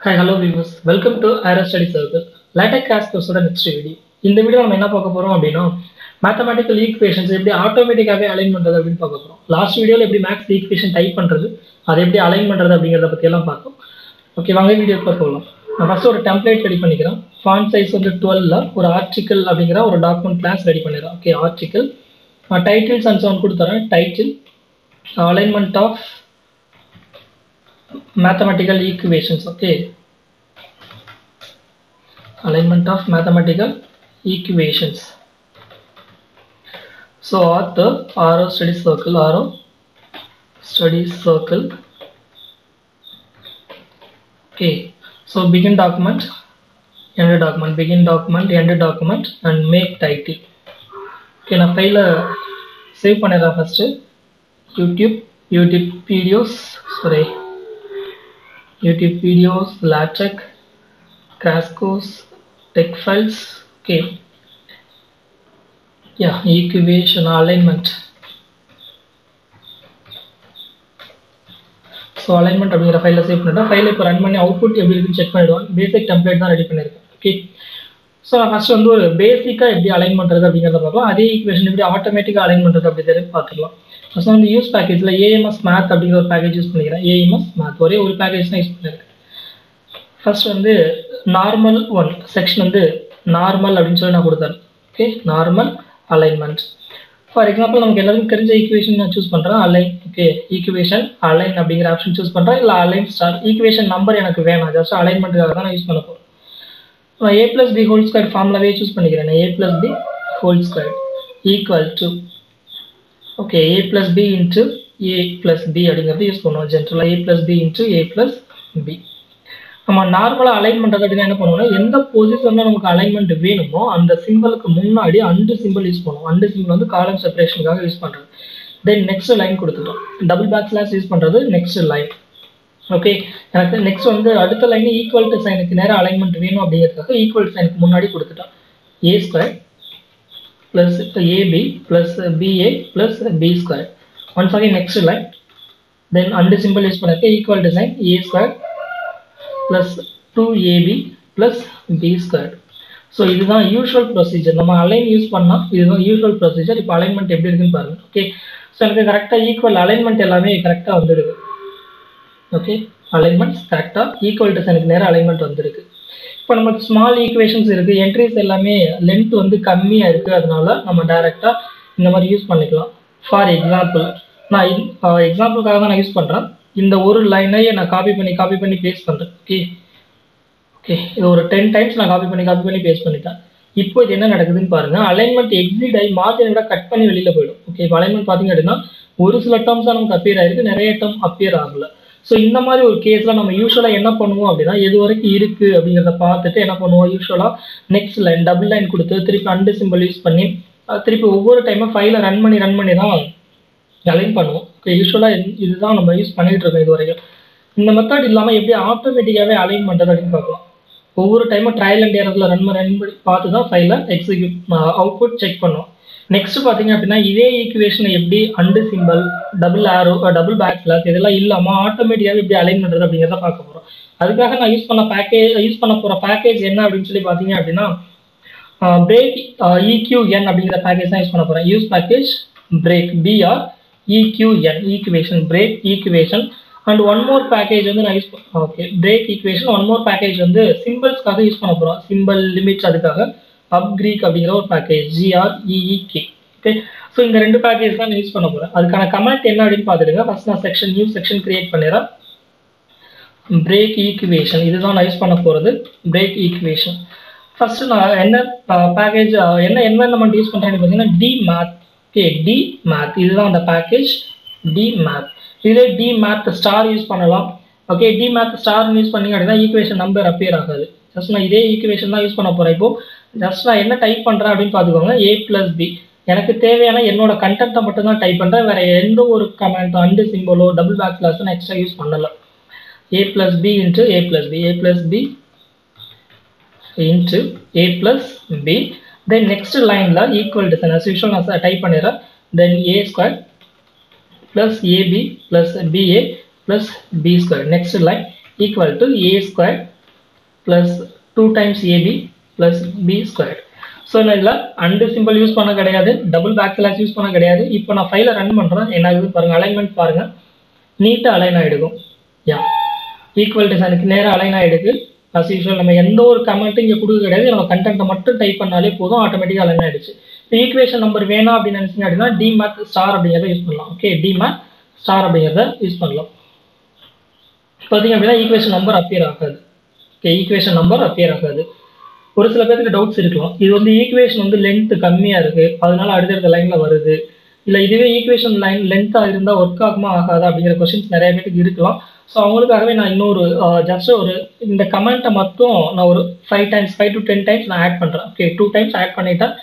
Hi hello viewers welcome to Aira study circle LaTeX class கோர்ஸோட next video இந்த video நம்ம என்ன பார்க்க போகிறோம் அப்படின்னா மேத்தமெட்டிக்கல் ஈக்குவேஷன்ஸ் எப்படி ஆட்டோமேட்டிக்காகவே அலைன் பண்ணுறது அப்படின்னு பார்க்க போகிறோம் லாஸ்ட் வீடியோவில் எப்படி மேக்ஸ் ஈக்குவேஷன் டைப் பண்ணுறது அதை எப்படி அலைன் பண்ணுறது அப்படிங்கிறத பற்றியெல்லாம் பார்த்தோம் ஓகே வாங்க வீடியோக்கு போகலாம். நான் ஃபஸ்ட்டு ஒரு டெம்ப்ளேட் ரெடி பண்ணிக்கிறேன். ஃபாண்ட் சைஸ் வந்து டுவெல்ல ஒரு ஆர்டிக்கல் அப்படிங்கிற ஒரு டாக்குமெண்ட் கிளாஸ் ரெடி பண்ணிடுறேன். ஓகே ஆர்டிக்கல் நான் டைட்டில்ஸ் அண்ட் சவுண்ட் கொடுத்துறேன். Title alignment of mathematical equations okay alignment of mathematical equations so author arrow study circle arrow study circle okay so begin document end document begin document end document and make title okay நான் ஃபைலை save பண்ணிடுறேன் first YouTube YouTube videos sorry YouTube videos, LaTeX, crash course, tech files. Okay. Yeah, equation alignment. So alignment அப்படிங்கிற ஃபைலில் save பண்ணிட்டேன் ஃபைலை இப்போ run பண்ணி output எப்படி இருக்குன்னு செக் பண்ணிடுவோம் பேசிக் டெம்ப்ளேட் தான் ரெடி பண்ணியிருக்கேன் ஓகே ஸோ நான் ஃபஸ்ட் வந்து ஒரு பேசிக்காக எப்படி அலைன் பண்ணுறது அப்படிங்கிறத பார்க்கலாம். அதே ஈக்குவேஷன் எப்படி ஆட்டோமேட்டிக்காக அலைன் பண்ணுறது அப்படிங்கிறது பார்த்துக்கலாம். ஃபஸ்ட் வந்து யூஸ் பேக்கேஜில் ஏஎம்எஸ் மேத் அப்படிங்கிற ஒரு பேக்கேஜ் யூஸ் பண்ணிக்கிறேன். ஏஎம்எஸ் மேத் ஒரே ஒரு பேக்கேஜ் தான் யூஸ் பண்ணியிருக்கேன் ஃபர்ஸ்ட் வந்து நார்மல் ஒன் செக்ஷன் வந்து நார்மல் அப்படின்னு சொல்லி நான் கொடுத்தேன். Okay normal alignment for example நமக்கு எல்லாருக்கும் தெரிஞ்ச ஈக்குவேஷன் நான் சூஸ் பண்ணுறேன் அலைன் ஓகே ஈக்குவேஷன் அலைன் அப்படிங்கிற ஆப்ஷன் சூஸ் பண்ணுறேன் இல்லை அலைன் ஸ்டார் ஈக்குவேஷன் நம்பர் எனக்கு வேணாம். ஜஸ்ட் அலைன்மெண்ட்டுக்காக தான் நான் யூஸ் பண்ண போகிறேன் நான் A plus B whole square ஃபார்முலாவே choose பண்ணிக்கிறேன். A plus B whole square equal to okay A plus B into A plus B அப்படிங்கிறது யூஸ் பண்ணுவோம். ஜென்ரலாக A plus B into A plus B நம்ம நார்மலாக அலைன்மெண்ட் அப்படின்னா என்ன பண்ணுவோம்னா எந்த பொசிஷனில் நமக்கு அலைன்மெண்ட் வேணுமோ அந்த சிம்பிளுக்கு முன்னாடி அண்டு சிம்பிள் யூஸ் பண்ணுவோம். அண்டு சிம்பிள் வந்து காலம் செப்பரேஷனுக்காக யூஸ் பண்ணுறது தென் நெக்ஸ்ட் லைன் கொடுத்துட்டோம். டபுள் பேக் ஸ்லாஸ் யூஸ் பண்ணுறது நெக்ஸ்ட் லைன் ஓகே எனக்கு நெக்ஸ்ட் வந்து அடுத்த லைன் ஈக்குவல் டு சைனுக்கு நேரம் அலைன்மெண்ட் வேணும் அப்படிங்கிறதுக்காக ஈக்குவல் சைனுக்கு முன்னாடி கொடுத்துட்டோம். A square plus AB plus BA plus B square once Once next line then and symbol use is for equal to sign A square plus 2AB plus B square. So இதுதான் usual procedure நம்ம align use பண்ணால் இதுதான் usual procedure இப்போ alignment எப்படி இருக்குன்னு பாருங்கள் okay so எனக்கு கரெக்டாக ஈக்குவல் அலைன்மெண்ட் எல்லாமே கரெக்டாக வந்துடுது. ஓகே அலைன்மெண்ட் கரெக்டாக ஈக்குவல் டிசைனுக்கு எனக்கு நேரம் அலைன்மெண்ட் வந்துருக்கு. இப்போ நமக்கு ஸ்மால் ஈக்குவேஷன்ஸ் இருக்குது என்ட்ரிஸ் எல்லாமே லென்த் வந்து கம்மியாக இருக்குது அதனால நம்ம டைரெக்டாக இந்த மாதிரி யூஸ் பண்ணிக்கலாம். ஃபார் எக்ஸாம்பிள் நான் எக்ஸாம்பிளுக்காக தான் நான் யூஸ் பண்ணுறேன் இந்த ஒரு லைனையே நான் காப்பி பண்ணி காப்பி பண்ணி பேஸ்ட் பண்ணுறேன் ஓகே ஓகே இது ஒரு டென் டைம்ஸ் நான் காப்பி பண்ணி காப்பி பண்ணி பேஸ்ட் பண்ணிட்டேன். இப்போ இது என்ன நடக்குதுன்னு பாருங்க. அலைன்மெண்ட் எக்ஸிட் ஆகி மார்ஜினை விட கட் பண்ணி வெளியில் போயிடும். ஓகே இப்போ அலைன்மெண்ட் பார்த்தீங்க அப்படின்னா ஒரு சில டேர்ம்ஸ் தான் நமக்கு அப்பியர் ஆயிருக்கு. நிறைய டேர்ம் அப்பியர் ஆகலை. ஸோ இந்த மாதிரி ஒரு கேஸில் நம்ம யூஸ்வலாக என்ன பண்ணுவோம் அப்படின்னா எது வரைக்கும் இருக்குது அப்படிங்கிறத பார்த்துட்டு என்ன பண்ணுவோம்? யூஸ்வலாக நெக்ஸ்ட் லைன் டபுள் லைன் கொடுத்து திருப்பி அண்டு சிம்பிள் யூஸ் பண்ணி திருப்பி ஒவ்வொரு டைமும் ஃபைலை ரன் பண்ணி ரன் பண்ணி தான் அலைன் பண்ணுவோம். ஓகே யூஸ்வலாக இதுதான் நம்ம யூஸ் பண்ணிகிட்டு இருக்கோம் இது வரைக்கும். இந்த மெத்தட் இல்லாமல் எப்படி ஆட்டோமேட்டிக்காகவே அலைன் பண்ணுறது அப்படின்னு பார்க்கலாம். ஒவ்வொரு டைமும் ட்ரையல் அண்ட் ஏரத்தில் ரன் பண்ணி ரன் பண்ணி பார்த்து தான் ஃபைலை எக்ஸிக்யூட் அவுட்புட் செக் பண்ணுவோம். நெக்ஸ்ட் பார்த்தீங்க அப்படின்னா இதே ஈக்குவேஷனை எப்படி and symbol double arrow double back slash இதெல்லாம் இல்லாமல் ஆட்டோமேட்டிக்காக எப்படி அலைன் பண்ணுறது அப்படிங்கிறத பார்க்க போகிறோம் அதுக்காக நான் யூஸ் பண்ண பேக்கேஜ் யூஸ் பண்ண போகிற பேக்கேஜ் என்ன அப்படின்னு சொல்லி பார்த்தீங்க அப்படின்னா பிரேக் இக்யூஎன் அப்படிங்கிற பேக்கேஜ் தான் யூஸ் பண்ண போகிறேன் use package break PR EQN equation break equation and one more package வந்து நான் use okay break equation one more package வந்து சிம்பிள்ஸ்க்காக யூஸ் பண்ண போகிறோம் சிம்பிள் லிமிட்ஸ் அதுக்காக. அப்கிரீக் அப்படிங்கிற ஒரு பேக்கேஜ் ஜிஆர்இஇகே ஓகே ஸோ இந்த ரெண்டு பேக்கேஜ் தான் யூஸ் பண்ண போகிறேன் அதுக்கான கமெண்ட் என்ன அப்படின்னு பார்த்துடுங்க. ஃபஸ்ட் நான் செக்ஷன் நியூ செக்ஷன் கிரியேட் பண்ணிடுறேன். பிரேக் ஈக்குவேஷன் இதுதான் நான் யூஸ் பண்ண போகிறது பிரேக் ஈக்குவேஷன் ஃபஸ்ட்டு நான் என்ன பேக்கேஜ் என்ன என்வரன்மெண்ட் யூஸ் பண்ணுறேன்னு பார்த்தீங்கன்னா D math okay D math இதுதான் அந்த பேக்கேஜ் டி மேத் இதே டி மேத் ஸ்டார் யூஸ் பண்ணலாம். Okay D math star use பண்ணிங்க அப்படின்னா ஈக்குவேஷன் நம்பர் அப்பியர் ஆகாது. ஜஸ்ட் நான் இதே ஈக்குவேஷன் தான் யூஸ் பண்ண போகிறேன் இப்போ ஜஸ்ட் நான் என்ன டைப் பண்ணுறேன் அப்படின்னு பார்த்துக்கோங்க. ஏ ப்ளஸ் பி எனக்கு தேவையான என்னோட கண்டென்ட்டை மட்டும் தான் டைப் பண்ணுறேன் வேறு எந்த ஒரு கமெண்ட் அண்டு சிம்பிளோ டபுள் பேக் கிளாஸோ நான் எக்ஸ்ட்ரா யூஸ் பண்ணலை. A plus B into A plus B A plus B into A plus B then next லைனில் ஈக்குவல் டிசைன் அஸ் யூஷுவல் நான் டைப் பண்ணிடுறேன். Then A square plus AB plus BA plus b square next line equal to A square plus two times AB plus B square so நான் இதில் and symbol use பண்ண கிடையாது. Double back slash use பண்ண கிடையாது. இப்போ நான் ஃபைலை run பண்ணுறேன் என்ன ஆகுது பாருங்கள் அலைன்மெண்ட் பாருங்கள் நீட்டாக அலைன் ஆகிடுக்கும். யா ஈக்குவல் டிசைனுக்கு நேராக அலைன் ஆகிடுது அஸ் யூஸ்வல் நம்ம எந்த ஒரு கமெண்ட்டும் இங்கே கொடுக்க கிடையாது. நம்ம கண்டென்ட்டை மட்டும் டைப் பண்ணாலே போதும். ஆட்டோமேட்டிக்காக அலைன் ஆகிடுச்சு. இப்போ ஈக்குவேஷன் நம்பர் வேணாம் அப்படின்னு நினச்சிங்க அப்படின்னா டிமேக் ஸ்டார் அப்படிங்கிறத யூஸ் பண்ணலாம். ஓகே டிமேக் ஸ்டார் அப்படிங்கிறத யூஸ் பண்ணலாம். பார்த்தீங்க அப்படின்னா ஈக்குவேஷன் நம்பர் அப்பியர் ஆகாது. ஓகே ஈக்குவேஷன் நம்பர் அப்பியர் ஆகாது. ஒரு சில பேருக்கு டவுட்ஸ் இருக்கலாம். இது வந்து ஈக்குவேஷன் வந்து லென்த் கம்மியாக இருக்குது அதனால அடுத்தடுத்த லைனில் வருது. இல்லை இதுவே ஈக்குவேஷன் லைன் லென்த்தாக இருந்தால் ஒர்க் ஆகுமா ஆகாதா அப்படிங்கிற கொஸ்டின்ஸ் நிறைய பேருக்கு இருக்கலாம். ஸோ அவங்களுக்காகவே நான் இன்னொரு ஜஸ்ட் ஒரு இந்த கமெண்ட்டை மட்டும் நான் ஒரு five times five to ten times நான் ஆட் பண்ணுறேன் ஓகே டூ டைம்ஸ் ஆட் பண்ணிட்டேன்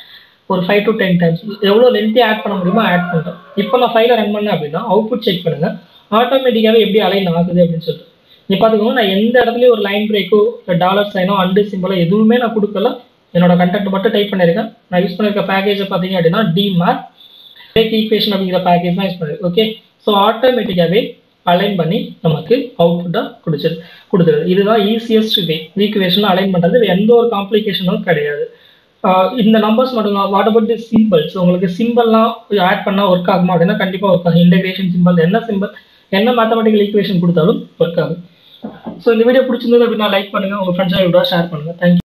ஒரு ஃபைவ் டு டென் டைம்ஸ் எவ்வளோ லென்த்தி ஆட் பண்ண முடியுமோ ஆட் பண்ணுறேன் இப்போ நான் ஃபைலை ரன் பண்ணேன் அப்படின்னா அவுட்புட் செக் பண்ணுங்கள் ஆட்டோமேட்டிக்காகவே எப்படி அலைன் ஆகுது அப்படின்னு சொல்லிட்டு. நீ பார்த்துக்கோங்க நான் எந்த இடத்துலையும் ஒரு லைன் பிரேக்கோ இல்லை டாலர் சைனோ அண்டு சிம்பிளோ எதுவுமே நான் கொடுக்கல. என்னோட கண்டென்ட் மட்டும் டைப் பண்ணியிருக்கேன் நான் யூஸ் பண்ணிருக்க பேக்கேஜை பார்த்தீங்க அப்படின்னா டி பிரேக் ஈக்குவேஷன் அப்படிங்கிற பேக்கேஜ் தான் யூஸ் பண்ணிருக்கேன் ஓகே ஸோ ஆட்டோமேட்டிக்காகவே அலைன் பண்ணி நமக்கு அவுட்புட்டாக கொடுத்துரு கொடுத்துருது. இதுதான் ஈஸியஸ்ட் வே ஈக்குவேஷன் அலைன் பண்ணுறது எந்த ஒரு காம்ப்ளிகேஷனும் கிடையாது. இந்த நம்பர்ஸ் மட்டும் தான் வாட் அபவுட் தி சிம்பிள்ஸ் உங்களுக்கு சிம்பிள்லாம் ஆட் பண்ணால் ஒர்க் ஆகுமா அப்படின்னா கண்டிப்பாக ஒர்க் ஆகும். இன்டெகிரேஷன் சிம்பிள் என்ன சிம்பிள் என்ன மேத்தமெட்டிக்கல் ஈக்குவேஷன் கொடுத்தாலும் ஒர்க் ஆகும். ஸோ இந்த வீடியோ பிடிச்சிருந்தது அப்படின்னா லைக் பண்ணுங்கள் உங்கள் ஃப்ரெண்ட்ஸாக ஷேர் பண்ணுங்கள் தேங்க்யூ